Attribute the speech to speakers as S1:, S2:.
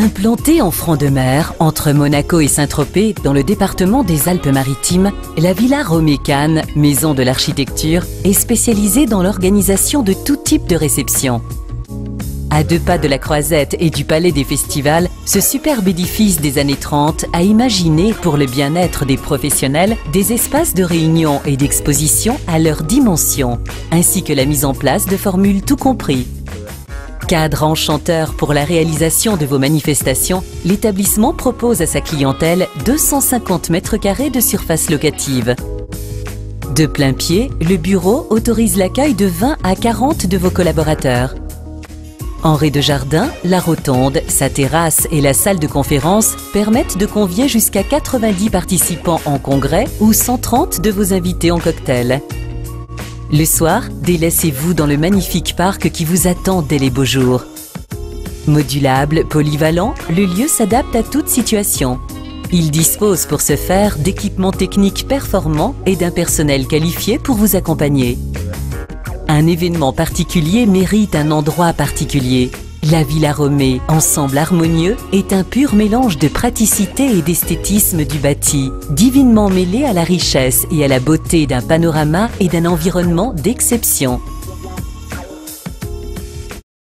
S1: Implantée en front de mer, entre Monaco et Saint-Tropez, dans le département des Alpes-Maritimes, la Villa Romécane, maison de l'architecture, est spécialisée dans l'organisation de tout type de réception. À deux pas de la Croisette et du Palais des Festivals, ce superbe édifice des années 30 a imaginé, pour le bien-être des professionnels, des espaces de réunion et d'exposition à leur dimension, ainsi que la mise en place de formules tout compris. Cadre enchanteur pour la réalisation de vos manifestations, l'établissement propose à sa clientèle 250 mètres carrés de surface locative. De plein pied, le bureau autorise l'accueil de 20 à 40 de vos collaborateurs. En rez-de-jardin, la rotonde, sa terrasse et la salle de conférence permettent de convier jusqu'à 90 participants en congrès ou 130 de vos invités en cocktail. Le soir, délaissez-vous dans le magnifique parc qui vous attend dès les beaux jours. Modulable, polyvalent, le lieu s'adapte à toute situation. Il dispose pour ce faire d'équipements techniques performants et d'un personnel qualifié pour vous accompagner. Un événement particulier mérite un endroit particulier. La Villa Romée, ensemble harmonieux, est un pur mélange de praticité et d'esthétisme du bâti, divinement mêlé à la richesse et à la beauté d'un panorama et d'un environnement d'exception.